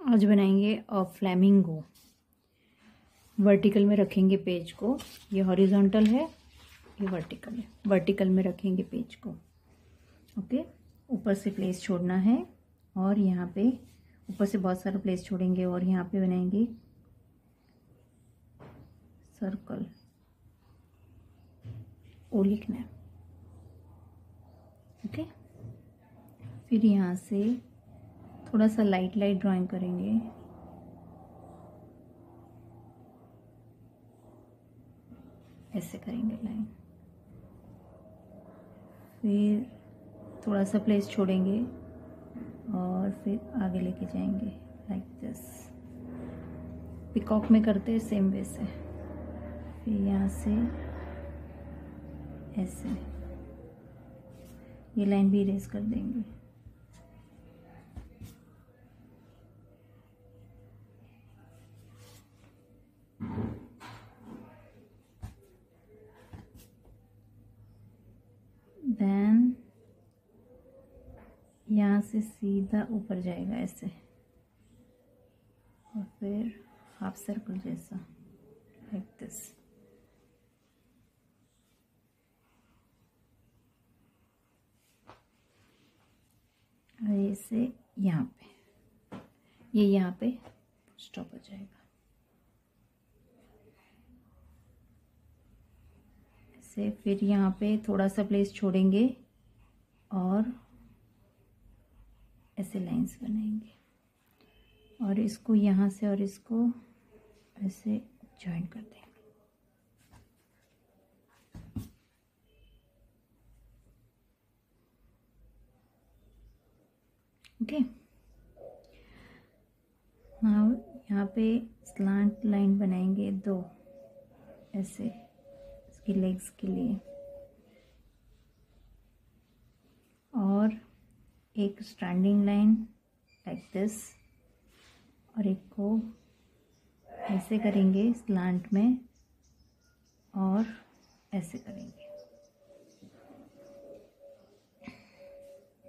आज बनाएँगे और फ्लैमिंगो वर्टिकल में रखेंगे पेज को। ये हॉरिजॉन्टल है, ये वर्टिकल है। वर्टिकल में रखेंगे पेज को। ओके ऊपर से प्लेस छोड़ना है और यहाँ पे ऊपर से बहुत सारा प्लेस छोड़ेंगे और यहाँ पे बनाएँगे सर्कल ओ, लिखना है। ओके फिर यहाँ से थोड़ा सा लाइट लाइट ड्राइंग करेंगे। ऐसे करेंगे लाइन फिर थोड़ा सा प्लेस छोड़ेंगे और फिर आगे लेके जाएँगे लाइक दिस पिकॉक में करते हैं सेम वे से। फिर यहाँ से ऐसे। ये लाइन भी इरेज कर देंगे। यहाँ से सीधा ऊपर जाएगा ऐसे। और फिर हाफ़ सर्कल जैसा लाइक दिस ऐसे यहाँ पे, ये यहाँ पे स्टॉप हो जाएगा। ऐसे फिर यहाँ पे थोड़ा सा प्लेस छोड़ेंगे और ऐसे लाइंस बनाएँगे। और इसको यहाँ से और इसको ऐसे जॉइन कर देंगे। ओके नाउ यहाँ पे स्लांट लाइन बनाएँगे दो, ऐसे, इसकी लेग्स के लिए और एक स्टैंडिंग लाइन लाइक दिस और एक को ऐसे करेंगे स्लांट में और ऐसे करेंगे।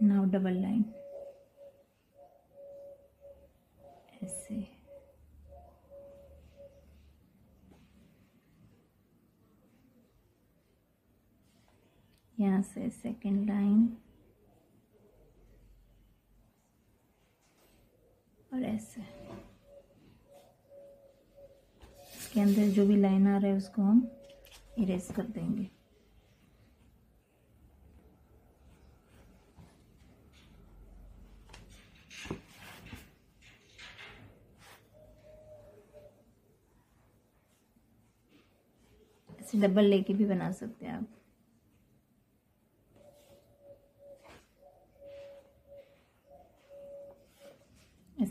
नाउ डबल लाइन ऐसे। यहाँ से सेकेंड लाइन और ऐसे। इसके अंदर जो भी लाइन आ रहा है, उसको हम इरेज कर देंगे। डबल लेके भी बना सकते हैं आप।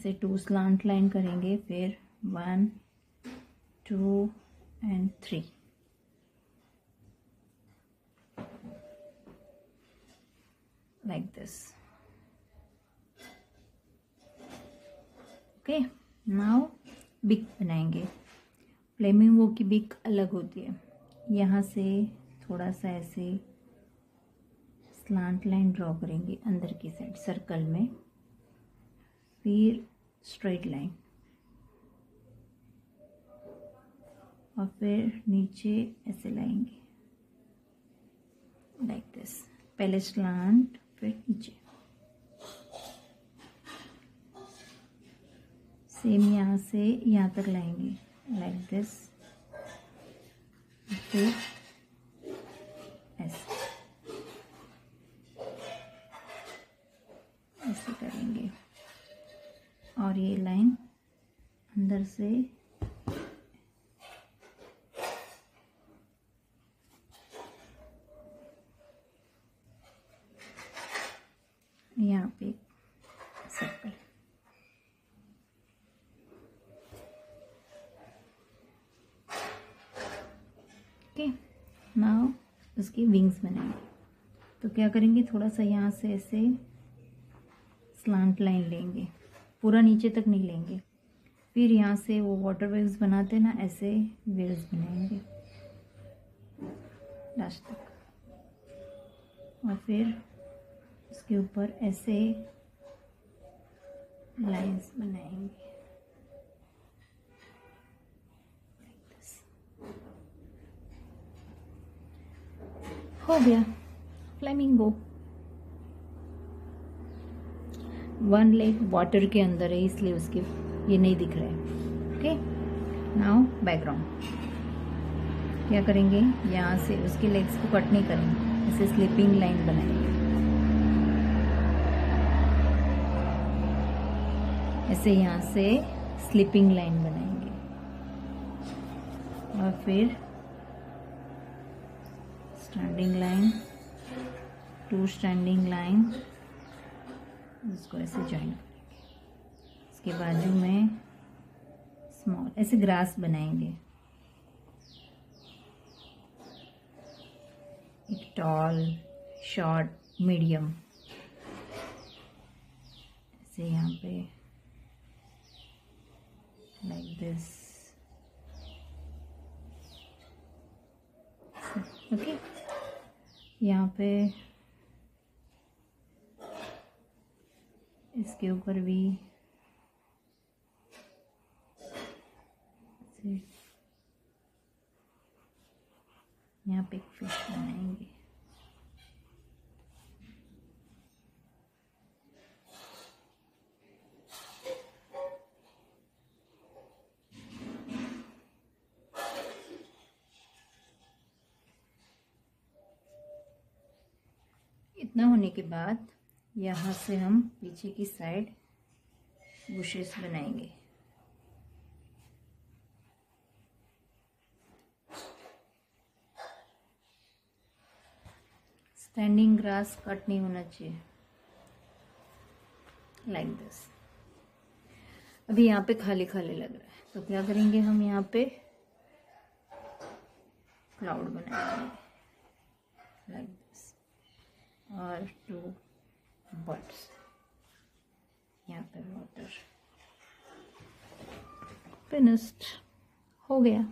ऐसे टू स्लांट लाइन करेंगे, फिर one two and three like this okay now beak बनाएँगे. फ्लेमिंग वो की बिक अलग होती है. यहाँ से थोड़ा सा ऐसे स्लांट लाइन ड्रॉ करेंगे अंदर की साइड सर्कल में. फिर स्ट्रेट लाइन और फिर नीचे ऐसे लाएँगे। लाइक दिस पहले स्लांट फिर नीचे। सेम यहाँ से यहाँ तक लाएँगे। लाइक दिस फिर ऐसे करेंगे और ये लाइन अंदर से यहाँ पे सर्कल ओके नाउ उसकी विंग्स बनाएँगे। तो क्या करेंगे? थोड़ा सा यहाँ से ऐसे स्लांट लाइन लेंगे। पूरा नीचे तक नहीं लेंगे। फिर यहाँ से वो वाटर वेव्स बनाते ना, ऐसे वेव्स बनाएँगे। लास्ट तक। और फिर उसके ऊपर ऐसे लाइंस बनाएँगे। हो गया। फ्लेमिंगो वन लेग वाटर के अंदर है, इसलिए उसके ये नहीं दिख रहा है। ओके नाउ बैकग्राउंड क्या करेंगे? यहाँ से उसके लेग्स को कट नहीं करेंगे। इसे स्लीपिंग लाइन बनाएँगे। ऐसे यहाँ से स्लीपिंग लाइन बनाएँगे। और फिर standing line to standing line इसको ऐसे ज्वाइन इसके बाजू में स्मॉल ऐसे ग्रास बनाएँगे। एक टॉल शॉर्ट मीडियम ऐसे यहाँ पे लाइक दिस ओके यहाँ पे इसके ऊपर भी। यहाँ पे फ़िश बनाएँगे। इतना होने के बाद यहाँ से हम पीछे की साइड बुशेस बनाएँगे। स्टैंडिंग ग्रास कट नहीं होना चाहिए। लाइक like दिस अभी यहाँ पे खाली खाली लग रहा है। तो क्या करेंगे हम यहाँ पे? क्लाउड बनाएँगे। लाइक दिस और टू बर्ड्स यहाँ पे वाटर फिनिस्ड हो गया.